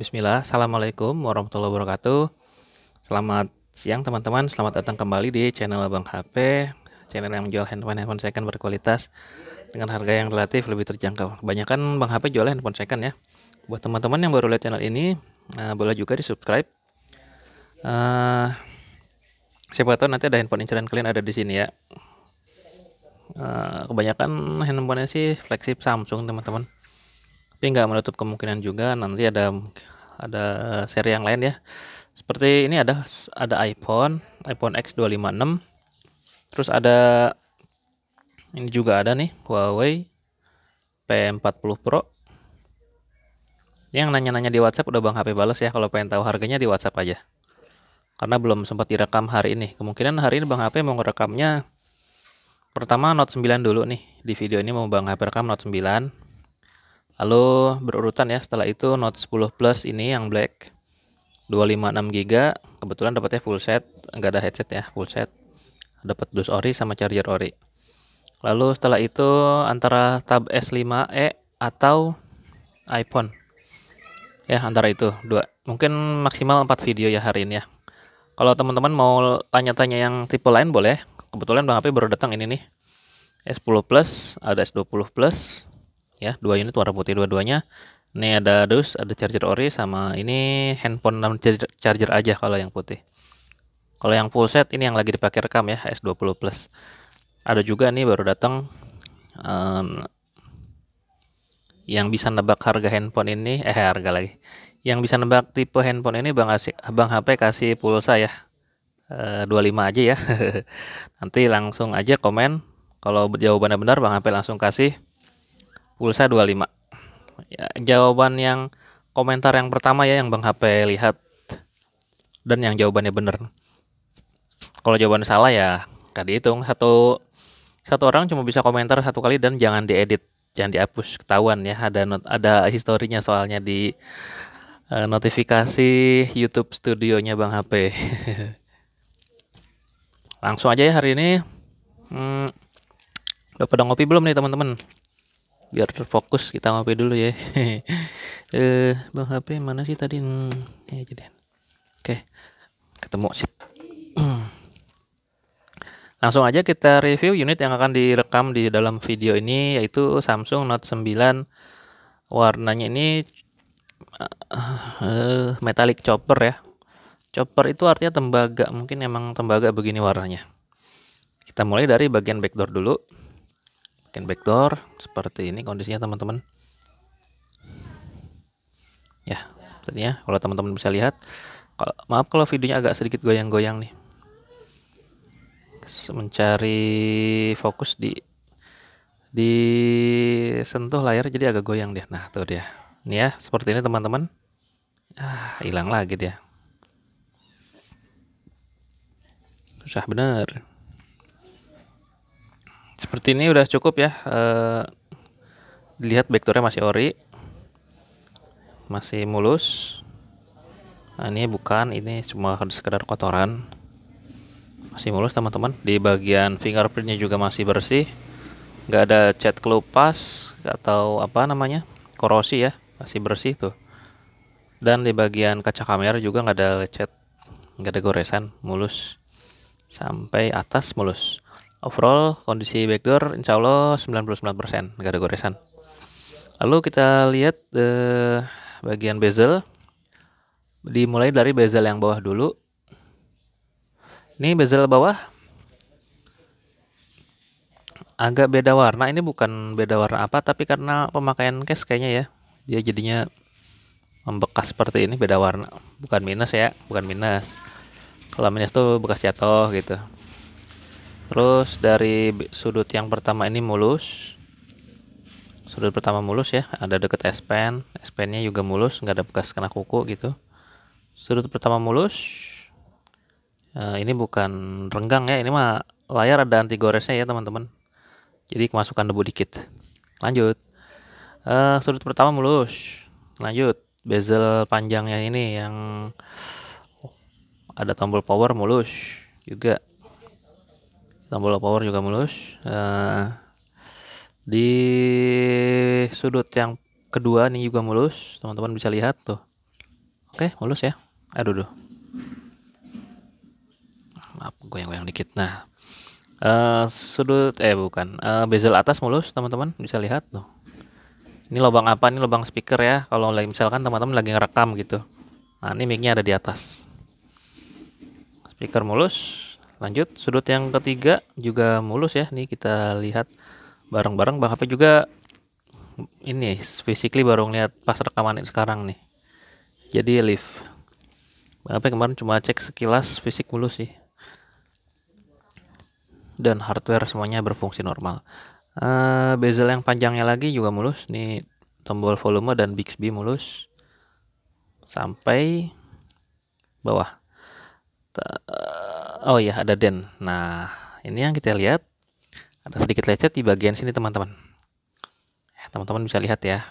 Bismillah, Assalamualaikum warahmatullahi wabarakatuh. Selamat siang teman-teman, selamat datang kembali di channel Abang HP, channel yang menjual handphone-handphone second berkualitas dengan harga yang relatif lebih terjangkau. Kebanyakan Bang HP jual handphone second ya. Buat teman-teman yang baru lihat channel ini, uh, boleh juga di subscribe. Uh, siapa tahu nanti ada handphone inceran kalian ada di sini ya. Uh, kebanyakan handphonenya sih flagship Samsung teman-teman tapi nggak menutup kemungkinan juga nanti ada ada seri yang lain ya. Seperti ini ada ada iPhone iPhone X256 terus ada ini juga ada nih Huawei P40 Pro. Yang nanya-nanya di WhatsApp udah Bang HP balas ya kalau pengen tahu harganya di WhatsApp aja. Karena belum sempat direkam hari ini. Kemungkinan hari ini Bang HP mau ngerekamnya pertama Note 9 dulu nih. Di video ini mau Bang HP rekam Note 9 Lalu berurutan ya, setelah itu Note 10 Plus ini yang black 256 GB, kebetulan dapatnya full set, enggak ada headset ya, full set. Dapat dus ori sama charger ori. Lalu setelah itu antara Tab S5e atau iPhone. Ya, antara itu dua. Mungkin maksimal 4 video ya hari ini ya. Kalau teman-teman mau tanya-tanya yang tipe lain boleh. Kebetulan Bang HP baru datang ini nih. S10 Plus, ada S20 Plus, ya dua unit warna putih dua-duanya. Ini ada dus ada charger ori sama ini handphone dan charger aja kalau yang putih. Kalau yang full set ini yang lagi dipakai rekam ya S20 plus. Ada juga nih baru datang um, yang bisa nebak harga handphone ini eh harga lagi. Yang bisa nebak tipe handphone ini bang kasih bang HP kasih pulsa ya. E, 25 aja ya. Nanti langsung aja komen. Kalau jawabannya benar bang HP langsung kasih pulsa 25 ya, jawaban yang komentar yang pertama ya yang Bang HP lihat. Dan yang jawabannya benar kalau jawaban salah ya gak dihitung. Satu satu orang cuma bisa komentar satu kali dan jangan diedit. Jangan dihapus ketahuan ya. Ada not, ada historinya soalnya di uh, notifikasi YouTube studionya Bang HP langsung aja ya hari ini. Hmm, udah pada ngopi belum nih teman-teman biar terfokus kita ngopi dulu ya? Eh bang HP mana sih tadi? Hmm, ya jadi oke ketemu. Sih langsung aja kita review unit yang akan direkam di dalam video ini yaitu Samsung Note 9 warnanya ini uh, metallic chopper ya. Chopper itu artinya tembaga mungkin emang tembaga begini warnanya. Kita mulai dari bagian backdoor dulu bagian backdoor seperti ini kondisinya teman-teman. Ya sepertinya kalau teman-teman bisa lihat. Kalau, maaf kalau videonya agak sedikit goyang-goyang nih. Mencari fokus di di sentuh layar jadi agak goyang dia. Nah tuh dia. Ini ya seperti ini teman-teman. Ah hilang lagi dia. Susah bener seperti ini udah cukup ya uh, lihat backdoornya masih ori masih mulus. Nah, ini bukan ini cuma sekedar kotoran. Masih mulus teman-teman. Di bagian fingerprintnya juga masih bersih. Nggak ada cat kelupas atau apa namanya korosi ya. Masih bersih tuh. Dan di bagian kaca kamera juga nggak ada lecet nggak ada goresan mulus. Sampai atas mulus overall kondisi backdoor insya Allah 99% nggak ada goresan lalu kita lihat eh, bagian bezel. Dimulai dari bezel yang bawah dulu. Ini bezel bawah. Agak beda warna. Ini bukan beda warna apa tapi karena pemakaian case kayaknya ya. Dia jadinya membekas seperti ini beda warna. Bukan minus ya bukan minus. Kalau minus tuh bekas jatuh gitu terus dari sudut yang pertama ini mulus. Sudut pertama mulus ya ada deket S pen. S pennya juga mulus nggak ada bekas kena kuku gitu. Sudut pertama mulus. Uh, ini bukan renggang ya ini mah layar ada anti goresnya ya teman-teman. Jadi kemasukan debu dikit. Lanjut. Uh, sudut pertama mulus. Lanjut. Bezel panjangnya ini yang ada tombol power mulus juga tombol power juga mulus. Uh, di sudut yang kedua nih juga mulus. Teman-teman bisa lihat tuh. Oke, mulus ya. Aduh, duh. Maaf, goyang-goyang dikit. Nah, uh, sudut eh bukan. Uh, bezel atas mulus teman-teman bisa lihat tuh. Ini lubang apa? Ini lubang speaker ya. Kalau misalkan teman-teman lagi ngerekam gitu. Nah ini micnya ada di atas. Speaker mulus lanjut sudut yang ketiga juga mulus ya nih kita lihat bareng-bareng bang HP juga ini physically baru ngeliat pas rekaman ini sekarang nih jadi live bang HP kemarin cuma cek sekilas fisik mulus sih dan hardware semuanya berfungsi normal. Uh, bezel yang panjangnya lagi juga mulus. Nih tombol volume dan Bixby mulus sampai bawah. Oh iya ada den. Nah ini yang kita lihat ada sedikit lecet di bagian sini teman-teman. Ya, teman-teman bisa lihat ya.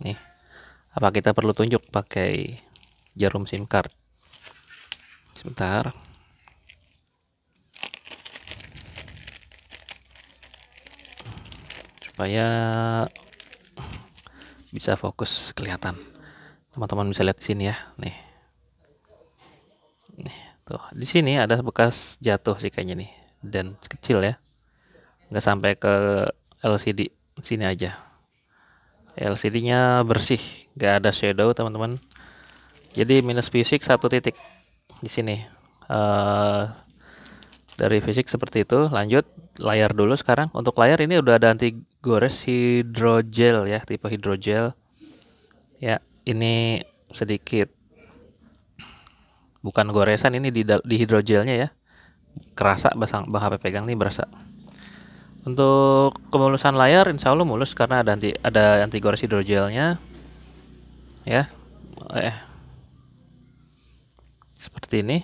Nih apa kita perlu tunjuk pakai jarum SIM card? Sebentar. supaya bisa fokus kelihatan teman-teman bisa lihat di sini ya nih nih tuh di sini ada bekas jatuh sih kayaknya nih. Dan kecil ya. Nggak sampai ke LCD sini aja. LCD-nya bersih. Nggak ada shadow teman-teman. Jadi minus fisik satu titik. Di sini. Uh, dari fisik seperti itu. Lanjut. Layar dulu sekarang. Untuk layar ini udah ada anti gores hidrogel ya. Tipe hidrogel. Ya ini sedikit bukan goresan ini di, di hidrogelnya ya. Kerasa basang bang HP pegang nih berasa. Untuk kemulusan layar insya Allah mulus karena ada anti ada anti gores hidrogelnya. Ya eh. Seperti ini.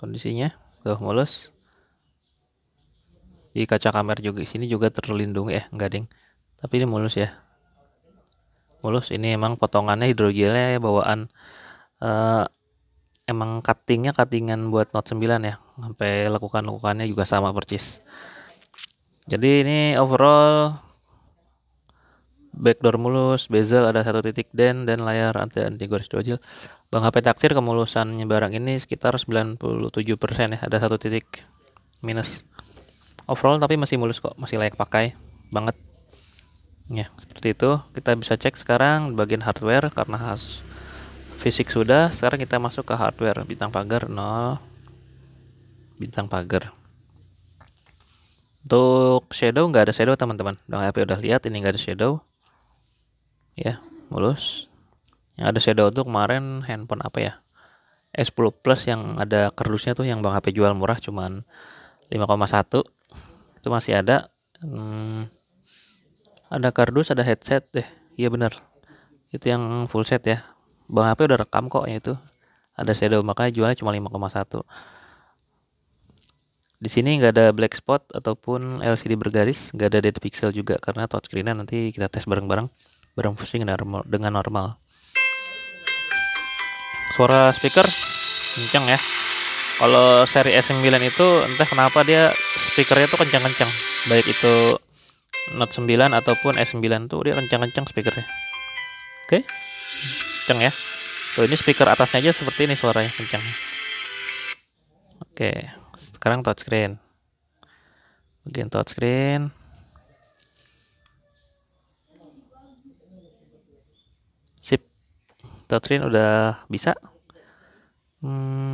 Kondisinya tuh mulus. Di kaca kamera juga sini juga terlindung ya enggak ding. Tapi ini mulus ya mulus ini emang potongannya hidrogelnya ya, bawaan uh, emang cuttingnya cuttingan buat Note 9 ya sampai lakukan lakukannya juga sama percis jadi ini overall backdoor mulus bezel ada satu titik den dan layar anti anti garis hidrogel Bang HP taksir kemulusannya barang ini sekitar 97% ya, ada satu titik minus. Overall tapi masih mulus kok, masih layak pakai banget. Ya, seperti itu. Kita bisa cek sekarang bagian hardware karena khas fisik sudah. Sekarang kita masuk ke hardware. Bintang pagar 0. Bintang pagar. Untuk shadow nggak ada shadow teman-teman. Bang HP udah lihat ini nggak ada shadow. Ya, mulus yang ada shadow tuh kemarin handphone apa ya S10 Plus yang ada kardusnya tuh yang Bang HP jual murah cuman 5,1 itu masih ada hmm, ada kardus ada headset deh. Iya bener itu yang full set ya. Bang HP udah rekam kok ya itu. Ada shadow makanya jualnya cuma 5,1 di sini nggak ada black spot ataupun LCD bergaris nggak ada depth pixel juga karena touchscreennya nanti kita tes bareng-bareng bareng fusing dengan normal. Suara speaker kenceng ya. Kalau seri S9 itu entah kenapa dia speakernya tuh kencang-kencang baik itu Note 9 ataupun S9 tuh dia kencang-kencang speakernya. Oke? Kencang ya? Tuh ini speaker atasnya aja seperti ini suaranya kencang oke sekarang touchscreen. Bagian touchscreen. Touchscreen udah bisa? Hmm,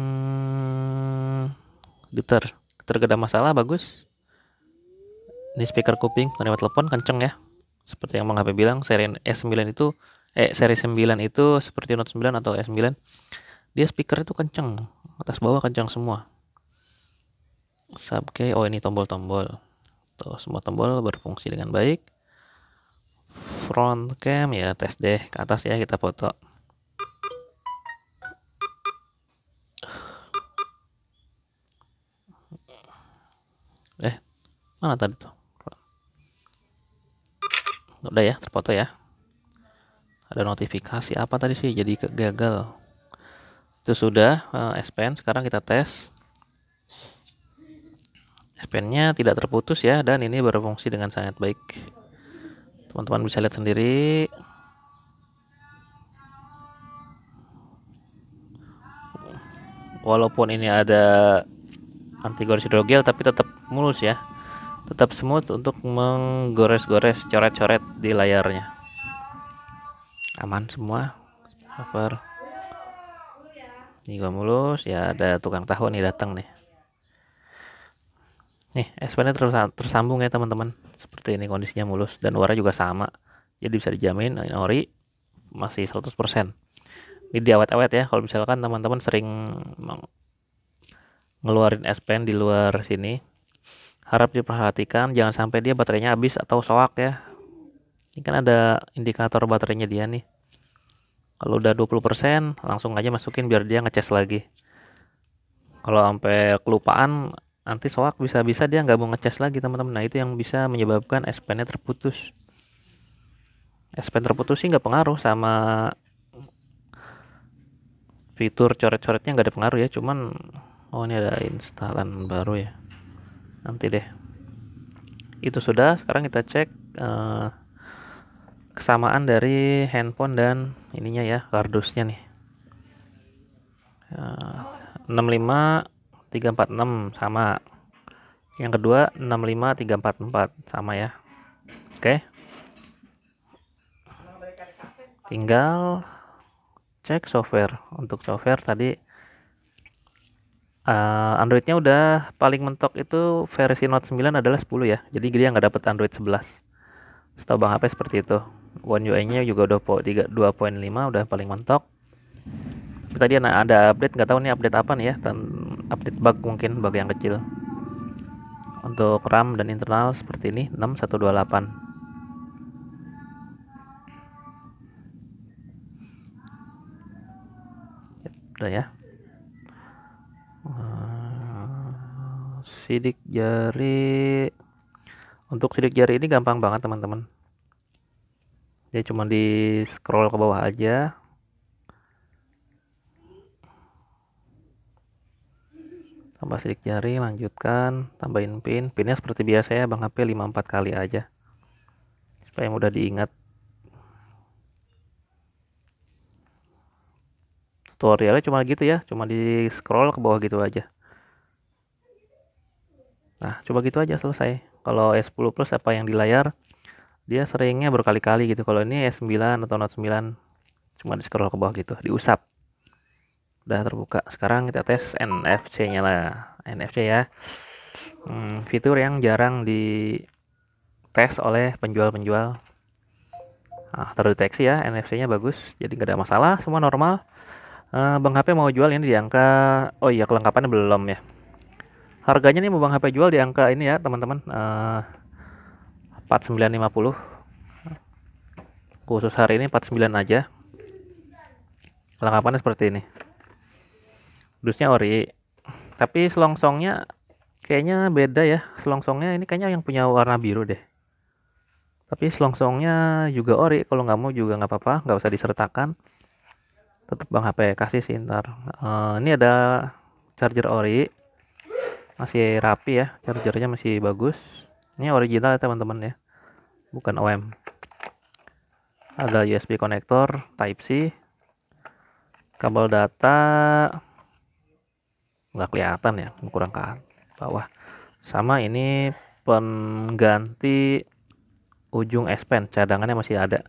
gitar gitar gak ada masalah bagus ini speaker kuping penerima telepon kenceng ya. Seperti yang Bang HP bilang seri S9 itu eh seri 9 itu seperti Note 9 atau S9 dia speaker itu kenceng atas bawah kenceng semua. Sub key oh ini tombol-tombol. Tuh semua tombol berfungsi dengan baik. Front cam ya tes deh ke atas ya kita foto. Eh mana tadi tuh udah ya terfoto ya. Ada notifikasi apa tadi sih? Jadi gagal. Itu sudah uh, S sekarang kita tes. S nya tidak terputus ya dan ini berfungsi dengan sangat baik. Teman-teman bisa lihat sendiri. Walaupun ini ada anti garis hidrogel tapi tetap mulus ya tetap smooth untuk menggores-gores coret-coret di layarnya. Aman semua cover ini gua mulus ya ada tukang tahu nih datang nih. Nih S-Pen tersambung ya teman-teman. Seperti ini kondisinya mulus dan warna juga sama. Jadi bisa dijamin ini ori masih 100% ini diawet-awet ya kalau misalkan teman-teman sering ngeluarin S-Pen di luar sini harap diperhatikan jangan sampai dia baterainya habis atau soak ya. Ini kan ada indikator baterainya dia nih. Kalau udah 20% langsung aja masukin biar dia ngecas lagi. Kalau sampai kelupaan nanti soak bisa-bisa dia nggak mau ngecas lagi teman-teman. Nah itu yang bisa menyebabkan S terputus. S pen terputus sih nggak pengaruh sama fitur coret-coretnya nggak ada pengaruh ya. Cuman oh ini ada instalan baru ya nanti deh. Itu sudah. Sekarang kita cek uh, kesamaan dari handphone dan ininya ya kardusnya nih. Uh, 65 346 sama. Yang kedua 65 344 sama ya. Oke. Tinggal cek software. Untuk software tadi uh, Androidnya udah paling mentok itu versi Note 9 adalah 10 ya. Jadi dia nggak dapat Android 11 setahu Bang HP seperti itu. One UI nya juga udah 2.5 udah paling mentok. Tadi ada update nggak tahu nih update apa nih ya update bug mungkin bug yang kecil. Untuk RAM dan internal seperti ini 6128 udah ya sidik jari. Untuk sidik jari ini gampang banget teman-teman. Dia cuma di scroll ke bawah aja. Tambah sidik jari lanjutkan. Tambahin pin. Pinnya seperti biasa ya Bang HP 54 kali aja. Supaya mudah diingat. Tutorialnya cuma gitu ya cuma di scroll ke bawah gitu aja Nah, coba gitu aja selesai. Kalau S10 Plus apa yang di layar, dia seringnya berkali-kali gitu. Kalau ini S9 atau Note 9 cuma di scroll ke bawah gitu, diusap. Udah terbuka. Sekarang kita tes NFC-nya lah. NFC ya. Hmm, fitur yang jarang di tes oleh penjual-penjual. Nah, terdeteksi ya, NFC-nya bagus, jadi nggak ada masalah, semua normal. Uh, Bang HP mau jual ini di angka, oh iya kelengkapannya belum ya harganya nih mau Bang HP jual di angka ini ya teman-teman uh, 4950 khusus hari ini 49 aja. Lengkapannya seperti ini. Dusnya ori. Tapi selongsongnya kayaknya beda ya. Selongsongnya ini kayaknya yang punya warna biru deh. Tapi selongsongnya juga ori. Kalau nggak mau juga nggak apa-apa nggak usah disertakan. Tetap bang HP kasih sih ntar. Uh, ini ada charger ori masih rapi ya chargernya masih bagus. Ini original ya teman-teman ya. Bukan OM ada USB konektor Type C kabel data nggak kelihatan ya kurang ke bawah. Sama ini pengganti ujung S Pen cadangannya masih ada.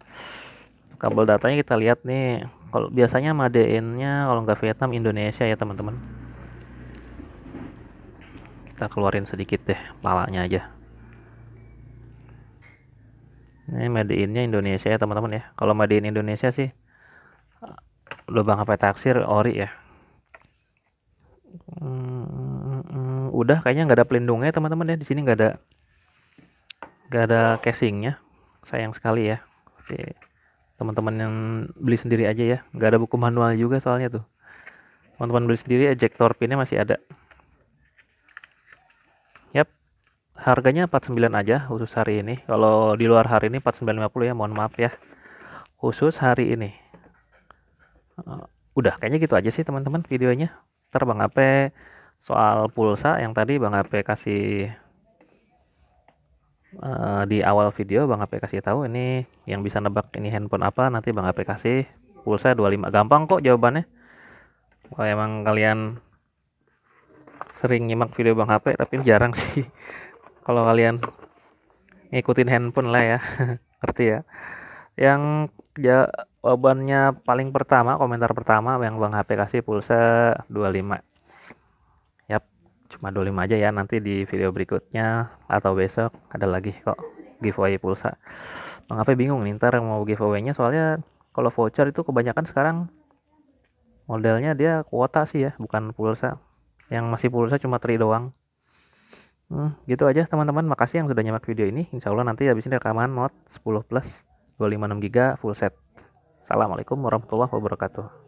Kabel datanya kita lihat nih. Kalau biasanya made nya kalau nggak Vietnam Indonesia ya teman-teman kita keluarin sedikit deh palanya aja. Ini made innya Indonesia ya teman-teman ya. Kalau made in Indonesia sih lubang HP taksir? Ori ya. Hmm, udah kayaknya nggak ada pelindungnya teman-teman ya. Di sini nggak ada nggak ada casingnya. Sayang sekali ya. Teman-teman yang beli sendiri aja ya. Nggak ada buku manual juga soalnya tuh. Teman-teman beli sendiri ejector pinnya masih ada harganya 49 aja khusus hari ini. Kalau di luar hari ini 4950 ya mohon maaf ya. Khusus hari ini. Uh, udah kayaknya gitu aja sih teman-teman videonya. Ntar Bang HP soal pulsa yang tadi Bang HP kasih uh, di awal video Bang HP kasih tahu ini yang bisa nebak ini handphone apa nanti Bang HP kasih pulsa 25 gampang kok jawabannya. Kalau emang kalian sering nyimak video Bang HP tapi jarang sih kalau kalian ngikutin handphone lah ya ngerti ya. Yang jawabannya paling pertama komentar pertama yang Bang HP kasih pulsa 25 yap cuma 25 aja ya nanti di video berikutnya atau besok ada lagi kok giveaway pulsa. Bang HP bingung nih ntar mau giveaway-nya soalnya kalau voucher itu kebanyakan sekarang modelnya dia kuota sih ya bukan pulsa. Yang masih pulsa cuma tri doang hmm, gitu aja teman-teman. Makasih yang sudah nyimak video ini. Insya Allah nanti habis ini rekaman Note 10 plus 256 GB full set. Assalamualaikum warahmatullahi wabarakatuh